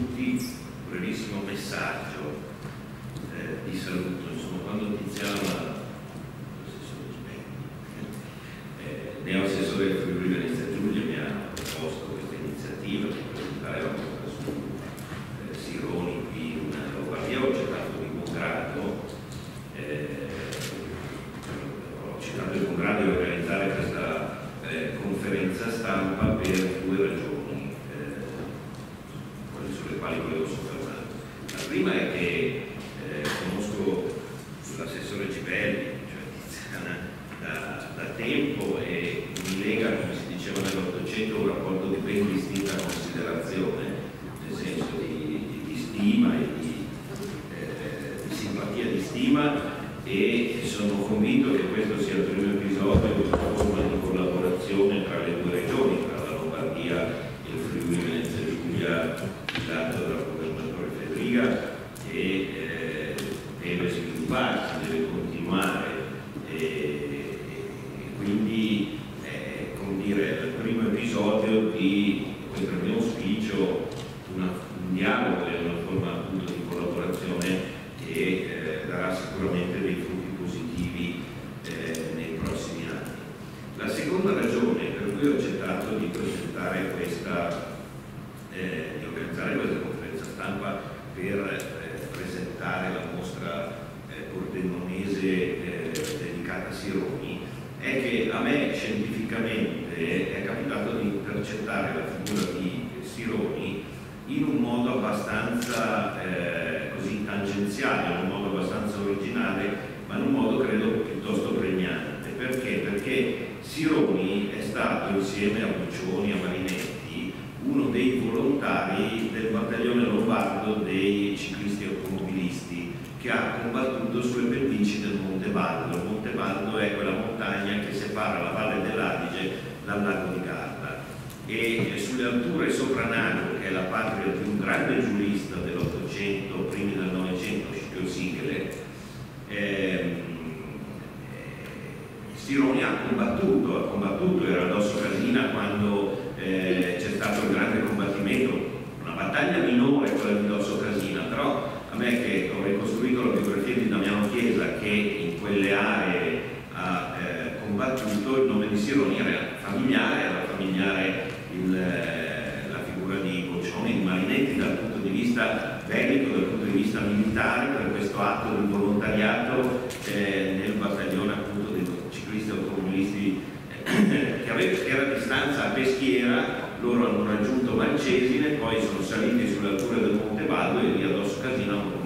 tutti, un brevissimo messaggio eh, di saluto, insomma quando Tiziana eh, neoassessore del Friuli Venezia Giulia mi ha proposto questa iniziativa che presenteremo su eh, Sironi qui in Lombardia, ho accettato di buon grado, eh, ho accettato di buon di organizzare questa eh, conferenza stampa per due ragioni, eh, quelle sulle quali volevo soffermare. La prima è che eh, conosco l'assessore Cibelli, cioè Tiziana, da, da tempo e mi lega, come si diceva nell'Ottocento, un rapporto di ben distinta considerazione, nel senso di, di, di stima e di, eh, di simpatia di stima e sono convinto che questo sia il primo episodio di una forma di collaborazione tra le due regioni, tra la Lombardia e il Friuli Venezia Giulia, dato dal governatore Federica, che eh, deve svilupparsi, deve continuare e, quindi è come dire, il primo episodio di questo mio auspicio, una, un dialogo e una forma appunto di collaborazione che eh, darà sicuramente dei frutti positivi eh, nei prossimi anni. La seconda ragione per cui ho accettato di presentare questa, eh, di organizzare questa conferenza stampa per eh, presentare la mostra eh, pordenonese eh, dedicata a Sironi è che a me scientificamente è capitato di intercettare la figura di Sironi in un modo abbastanza eh, così tangenziale, in un modo abbastanza originale, ma in un modo credo piuttosto pregnante. Perché? Perché Sironi è stato insieme a Buccioni, a Marinetti, uno dei volontari del battaglione lombardo dei ciclisti automobilisti che ha combattuto sulle pendici del Monte Baldo. Il Monte Baldo è quella montagna che separa la Valle dell'Adige dal lago di Garda e sulle alture sopra Nago, che è la patria di un grande giurista dell'Ottocento, primi del Novecento, Scipio Sigele, ehm, Sironi ha combattuto, ha combattuto, era addosso Casina quando eh, c'è stato il grande combattimento, una battaglia minore quella di Dosso Casina, però a me che ho ricostruito la biografia di Damiano Chiesa che in quelle aree ha eh, combattuto, il nome di Sironi era familiare, era familiare il, la figura di Boccioni, di Marinetti dal punto di vista bellico, dal punto di vista militare, per questo atto di volontariato eh, nel battaglione appunto dei ciclisti automobilisti eh, che, che era a distanza a Peschiera, loro hanno raggiunto Malcesine, poi sono saliti sulle alture del Monte Baldo e lì addosso Casino hanno.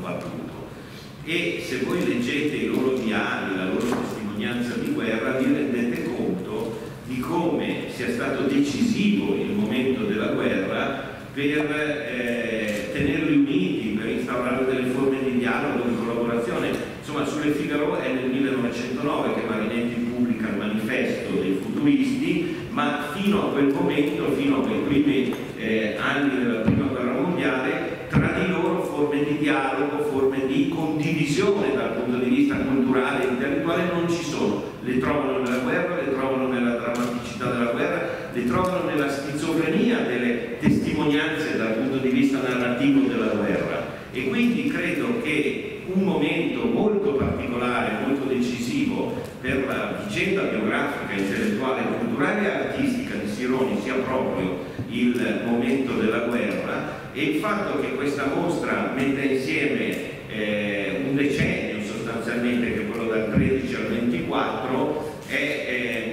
E se voi leggete i loro diari, la loro testimonianza di guerra, vi rendete conto di come sia stato decisivo il momento della guerra per eh, tenerli uniti, per instaurare delle forme di dialogo, di collaborazione. Insomma, sulle Figaro è nel 1909 che Marinetti pubblica il manifesto dei futuristi, ma fino a quel momento, fino a quei primi eh, anni della Prima Guerra Mondiale, tra di loro forme di dialogo, forme di condivisione dal punto di vista culturale e intellettuale non ci sono. Le trovano nella guerra, le trovano nella drammaticità della guerra, le trovano nella schizofrenia delle testimonianze dal punto di vista narrativo della guerra. E quindi credo che un momento molto particolare, molto decisivo per la vicenda biografica, intellettuale, culturale e artistica di Sironi sia proprio il momento della guerra e il fatto che questa mostra metta insieme eh, un decennio sostanzialmente, che è quello dal 13 al 24, è,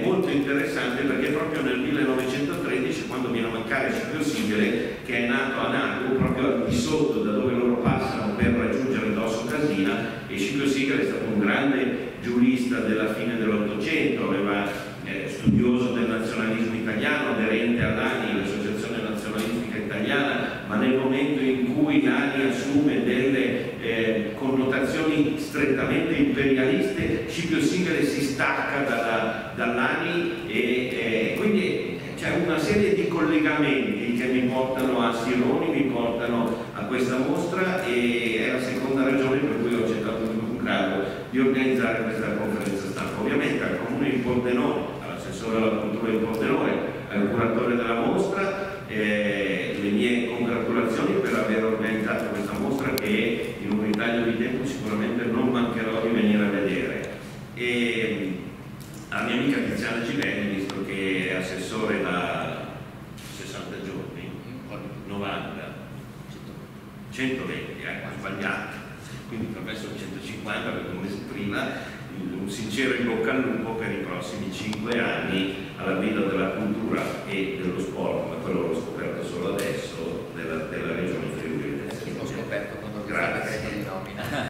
è molto interessante perché proprio nel 1913, quando viene a mancare Scipio Sigele, che è nato a Nagu, proprio di sotto da dove loro passano per raggiungere Dosso Casina, e Scipio Sigele è stato un grande giurista della fine dell'Ottocento, aveva eh, studioso del nazionalismo italiano, aderente all'ANI, l'Associazione Nazionalistica Italiana, ma nel momento in cui l'ANI assume delle eh, connotazioni strettamente imperialiste, Scipio Sigale si stacca dalla, dall'ANI e eh, quindi c'è una serie di collegamenti che mi portano a Sironi, mi portano a questa mostra e è la seconda ragione per cui ho accettato in grado di organizzare questa conferenza stampa. Ovviamente al Comune di Pordenone, all'assessore alla cultura di Pordenone, al curatore della mostra, eh, le mie congratulazioni per aver organizzato questa mostra che 90, 120, eh, ho sbagliato, quindi per me sono 150 perché un mese prima un sincero in bocca al lupo per i prossimi 5 anni alla guida della cultura e dello sport, ma quello l'ho scoperto solo adesso, della, della regione